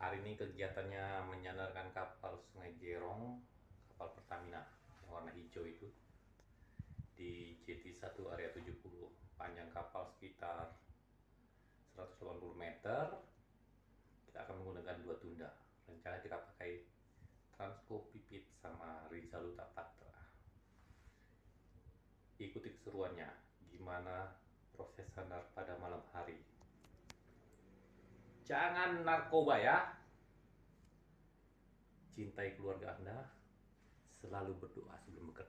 Hari ini kegiatannya menyandarkan kapal Sungai Jerong, kapal Pertamina yang warna hijau itu di JT1 area 70. Panjang kapal sekitar 180 meter. Kita akan menggunakan dua tunda. Rencana kita pakai Transco Pipit sama Rizaluta Patra. Ikuti keseruannya, gimana proses sandar pada malam hari. Jangan narkoba ya. Cintai keluarga Anda. Selalu berdoa sebelum bekerja.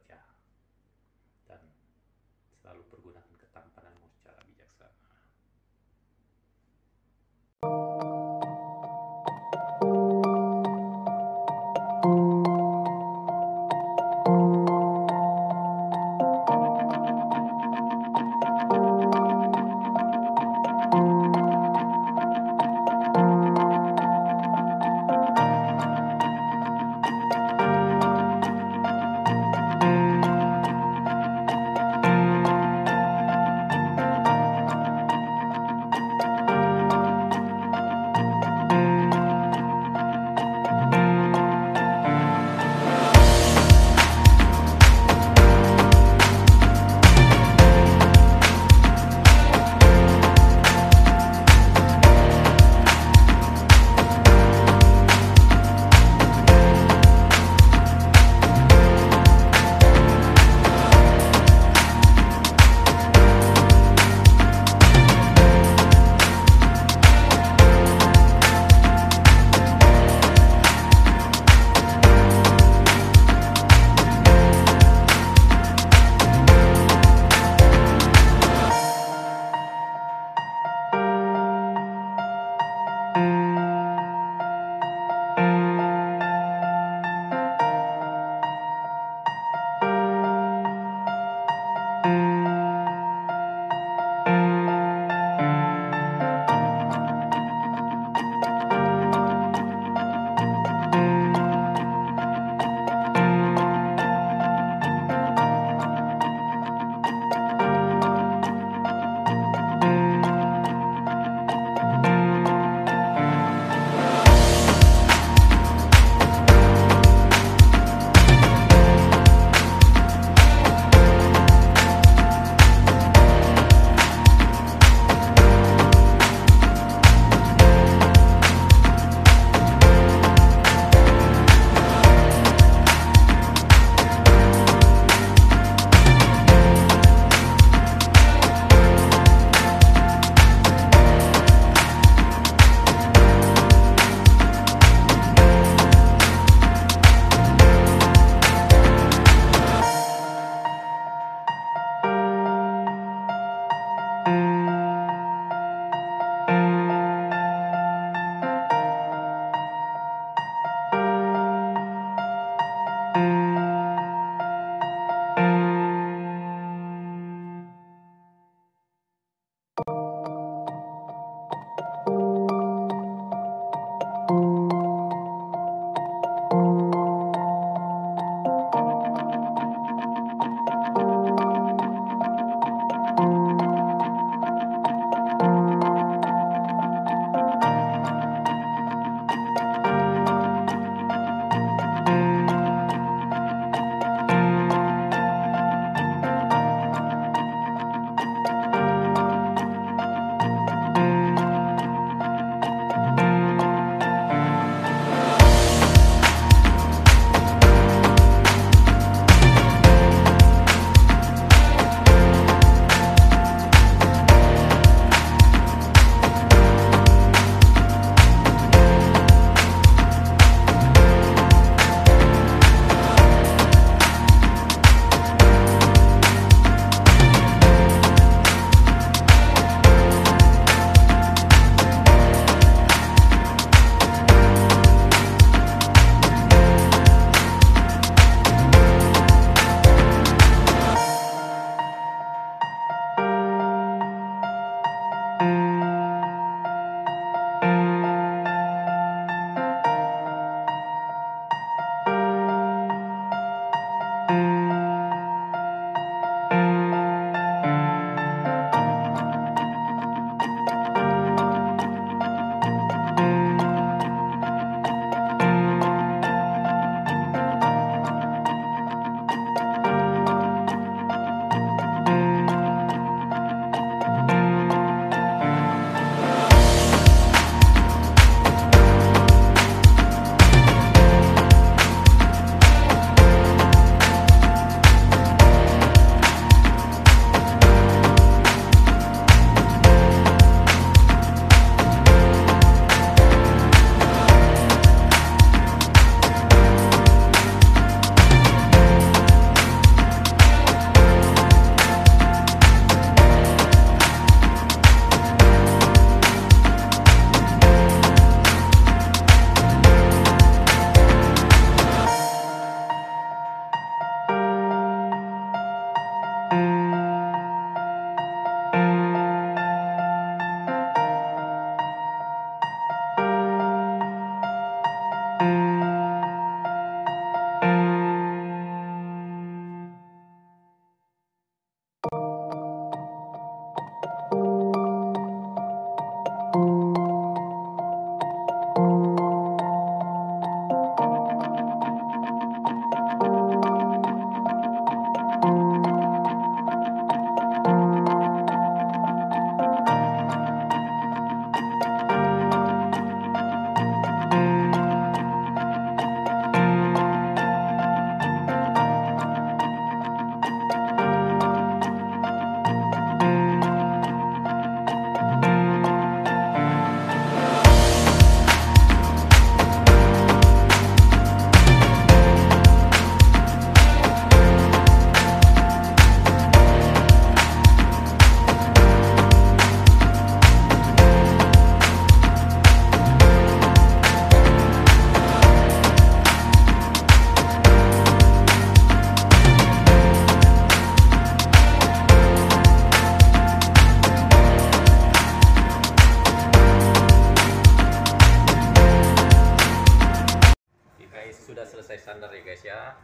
Guys ya.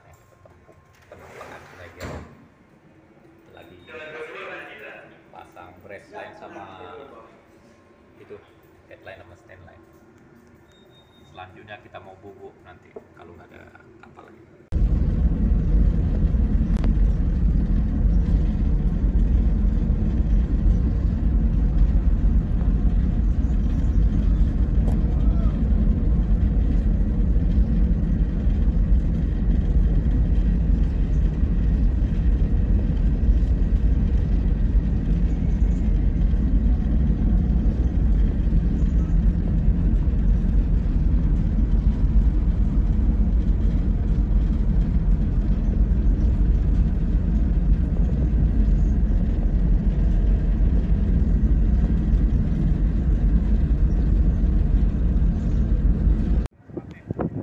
Penampakan Sungai Gerong lagi. Pasang brace line sama itu headline sama stand line. Selanjutnya kita mau bubuk nanti kalau nggak ada kapal lagi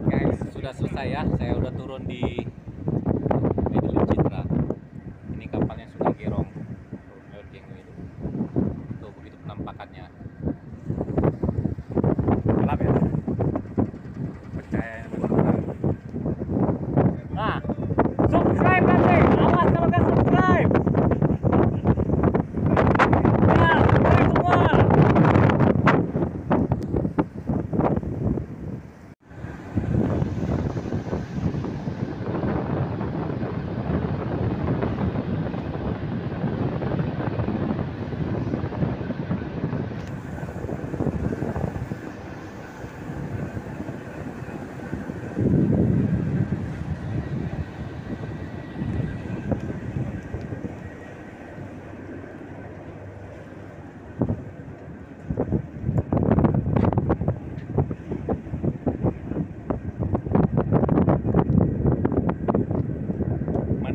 guys sudah selesai ya saya udah turun di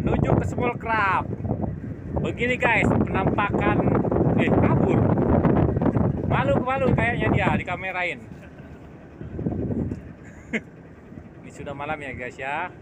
menuju ke Small Crab. Begini guys, penampakan eh kabur. Malu-malu kayaknya dia dikamerain. Ini sudah malam ya guys ya.